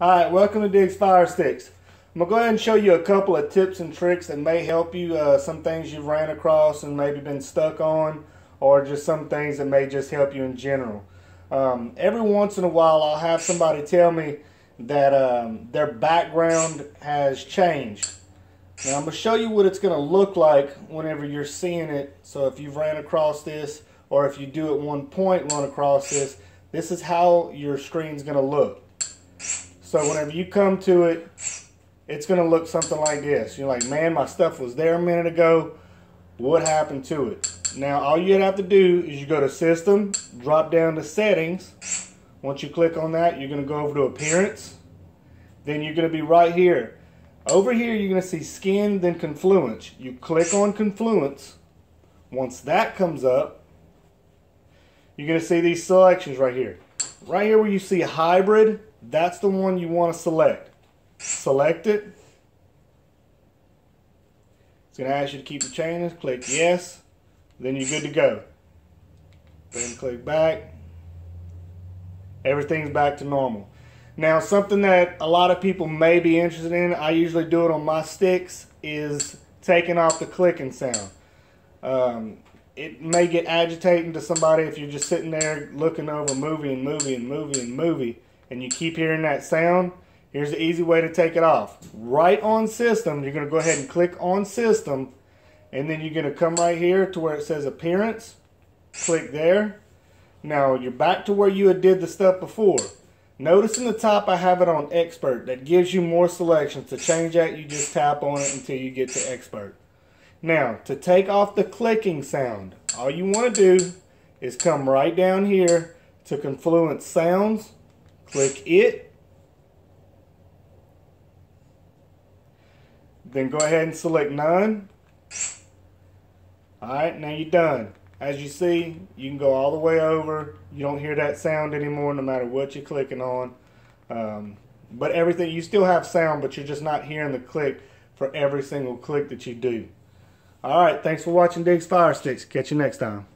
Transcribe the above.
Alright, welcome to Diggs Firesticks. I'm going to go ahead and show you a couple of tips and tricks that may help you. Uh, some things you've ran across and maybe been stuck on, or just some things that may just help you in general. Um, every once in a while, I'll have somebody tell me that um, their background has changed. Now, I'm going to show you what it's going to look like whenever you're seeing it. So, if you've ran across this, or if you do at one point run across this, this is how your screen's going to look. So whenever you come to it, it's going to look something like this. You're like, man, my stuff was there a minute ago. What happened to it? Now, all you have to do is you go to System, drop down to Settings. Once you click on that, you're going to go over to Appearance. Then you're going to be right here. Over here, you're going to see Skin, then Confluence. You click on Confluence. Once that comes up, you're going to see these selections right here. Right here where you see Hybrid, that's the one you want to select. Select it. It's going to ask you to keep the chain. Click yes. Then you're good to go. Then click back. Everything's back to normal. Now, something that a lot of people may be interested in, I usually do it on my sticks, is taking off the clicking sound. Um, it may get agitating to somebody if you're just sitting there looking over movie and movie and movie and movie and you keep hearing that sound, here's the easy way to take it off. Right on system, you're going to go ahead and click on system, and then you're going to come right here to where it says appearance. Click there. Now you're back to where you had did the stuff before. Notice in the top I have it on expert. That gives you more selections. To change that, you just tap on it until you get to expert. Now, to take off the clicking sound, all you want to do is come right down here to Confluence Sounds Click it. Then go ahead and select none. Alright, now you're done. As you see, you can go all the way over. You don't hear that sound anymore no matter what you're clicking on. Um, but everything, you still have sound, but you're just not hearing the click for every single click that you do. Alright, thanks for watching Diggs Firesticks. Catch you next time.